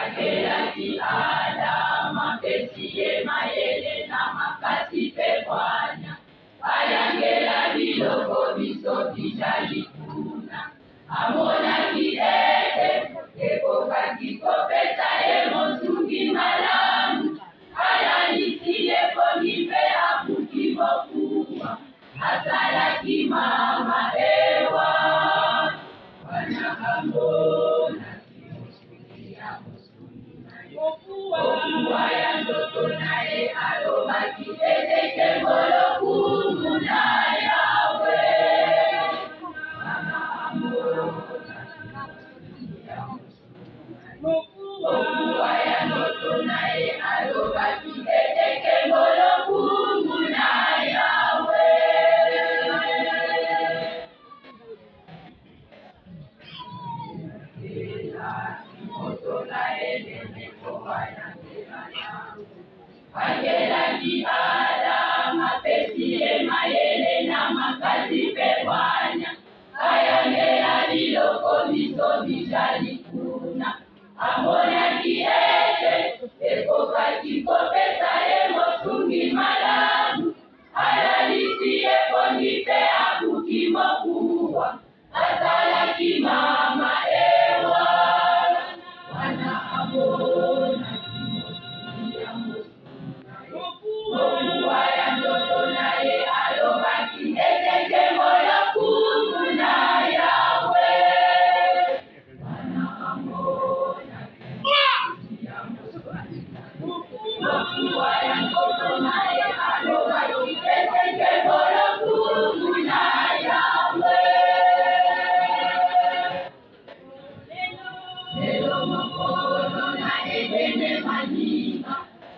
akelaki adama pesi ye mayele na ma Move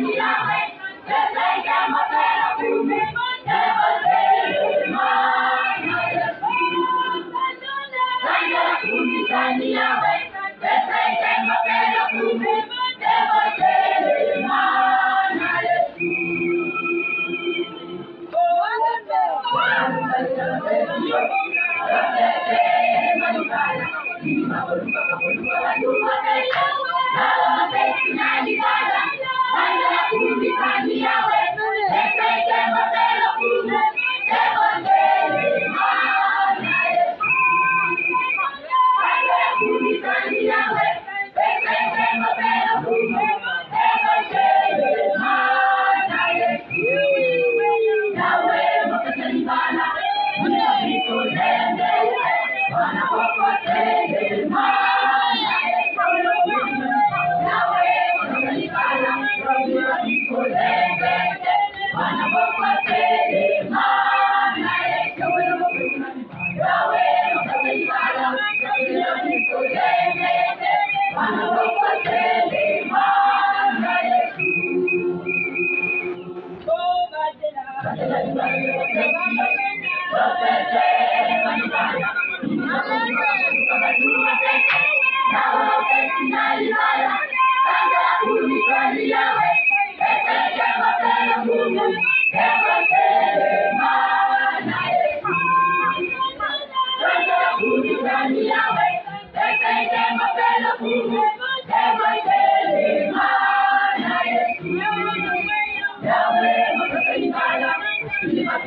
Yeah.